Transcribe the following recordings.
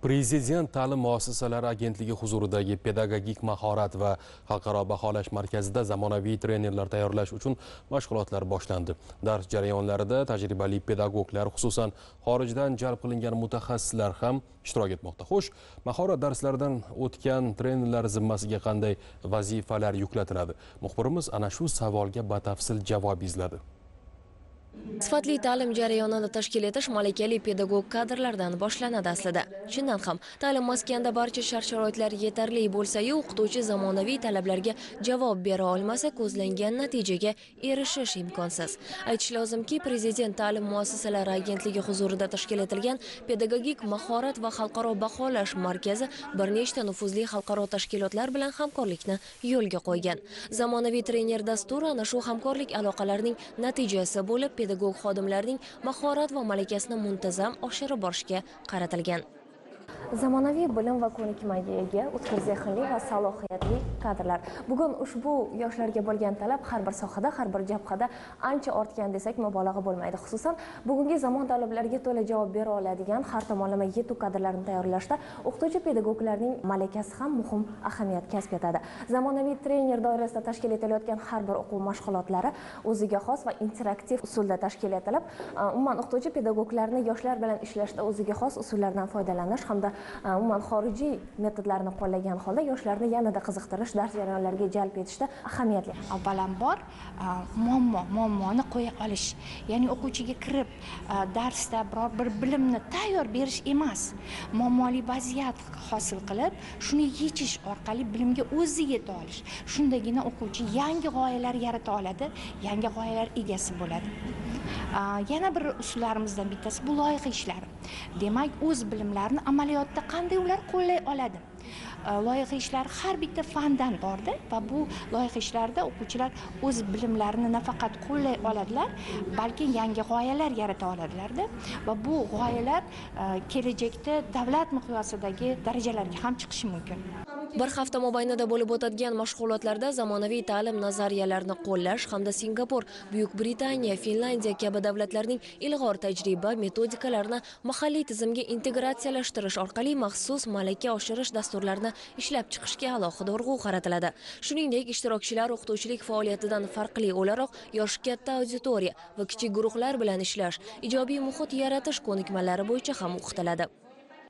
prezident ta'lim muassasalari agentligi huzuridagi pedagogik mahorat va xalqaro baholash markazida zamonaviy trenerlar tayyorlash uchun mashg'ulotlar boshlandi. Dars jarayonlarida tajribali pedagoglar xususan xorijdan jalb qilingan mutaxassislar ham ishtirok etmoqda. Xo'sh mahorat darslaridan o'tgan trenerlar zimmasiga qanday vazifalar yuklatiladi? Muxbirimiz ana shu savolga batafsil javob izladi. Sifatli ta'lim jarayonini tashkil etish malakali pedagog kadrlardan boshlanadi aslida. Chindan ham ta'lim maskanida barcha shart sharoitlar yetarli bo'lsa-yu o'qituvchi zamonaviy talablarga javob bera olmasa ko'zlangan natijaga erishish imkonsiz. Aytish lozimki prezident ta'lim muassasalari agentligi huzurida tashkil etilgan pedagogik mahorat va xalqaro baholash markazi bir nechta nufuzli xalqaro tashkilotlar bilan hamkorlikni yo'lga qo'ygan. Zamonaviy trener dasturi ana shu hamkorlik aloqalarining natijasi bo'lib pedagog xodimlarning mahorat va malakasini muntazam oshirib borishga qaratilgan. Zamonaviy bilim va ko'nikmaga ega o'tkir zehnli va salohiyatli kadrlar. Bugun ushbu yoshlarga bo'lgan talab har bir sohada har bir jabhada ancha ortgan desak mubolag'a bo'lmaydi. Xususan bugungi zamon talablariga to'la javob bera oladigan har tomonlama yetuk kadrlarni tayyorlashda o'qituvchi pedagoglarning malakasi ham muhim ahamiyat kasb etadi. Zamonaviy trener doirasida tashkil etilayotgan har bir o'quv mashg'ulotlari o'ziga xos va interaktiv usulda tashkil etilib umuman o'qituvchi pedagoglarni yoshlar bilan ishlashda o'ziga xos usullardan foydalanish hamda E, umuman xorijiy metodlarni qo'llagan holda yoshlarni yanada qiziqtirish dars jarayonlariga jalb etishda ahamiyatli. Avvalambor e, muammo muammoni qo'ya olish ya'ni o'quvchiga kirib e, darsda biror bir bilimni tayyor berish emas. Muammoli vaziyat hosil qilib shuni yechish orqali bilimga o'zi yeta olish shundagina o'quvchi yangi g'oyalar yarata oladi yangi g'oyalar egasi bo'ladi. Yana bir usullarimizdan bittasi bu loyiha ishlari demak o'z bilimlarini amaliyotda qanday ular qo'llay oladi? Э, loyiha ishlari har bitta fandan borda va bu loyiha ishlarida o'quvchilar o'z bilimlarini nafaqat qo'llay oladilar balki yangi g'oyalar yarata oladilarda va bu g'oyalar e, kelajakda davlat miqyosidagi darajalarga ham chiqishi mumkin. Bir hafta mobaynida bo'lib o'tadigan mashg'ulotlarda zamonaviy ta'lim nazariyalarini qo'llash hamda singapur buyuk britaniya finlandiya kabi davlatlarning ilg'or tajriba metodikalarini mahalliy tizimga integratsiyalashtirish orqali maxsus malaka oshirish dasturlarni ishlab chiqishga alohida urg'u qaratiladi. Shuningdek ishtirokchilar o'qituvchilik faoliyatidan farqli o'laroq yoshi katta auditoriya va kichik guruhlar bilan ishlash ijobiy muhit yaratish ko'nikmalari bo'yicha ham o'qitiladi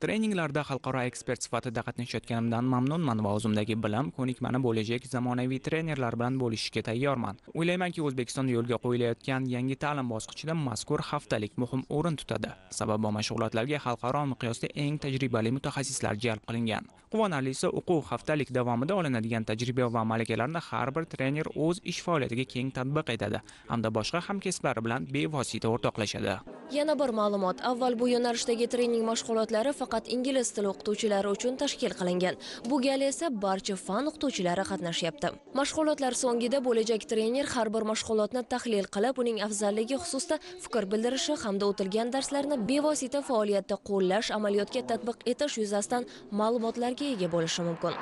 treninglarda xalqaro ekspert sifatida qatnashayotganimdan mamnunman va o'zimdagi bilim ko'nikmani bo'lajak zamonaviy trenerlar bilan bo'lishishga tayyorman. O'ylaymanki o'zbekistonda yo'lga qo'yilayotgan yangi ta'lim bosqichida mazkur haftalik muhim o'rin tutadi. Sababi mashg'ulotlarga xalqaro miqyosda eng tajribali mutaxassislar jalb qilingan. Quvonarlisi o'quv haftalik davomida olinadigan tajriba va malakalarni har bir trener o'z ish faoliyatiga keng tatbiq etadi hamda boshqa hamkasblari bilan bevosita o'rtoqlashadi. Yana bir ma'lumot. Avval bu yo'nalishdagi trening mashg'ulotlari faqat faqat ingliz tili o'qituvchilari uchun tashkil qilingan. Bu gal esa barcha fan o'qituvchilari qatnashyapti. Mashg'ulotlar so'ngida bo'lajak trener har bir mashg'ulotni tahlil qilib uning afzalligi xususida fikr bildirishi hamda o'tilgan darslarni bevosita faoliyatda qo'llash amaliyotga tatbiq etish yuzasidan ma'lumotlarga ega bo'lishi mumkin.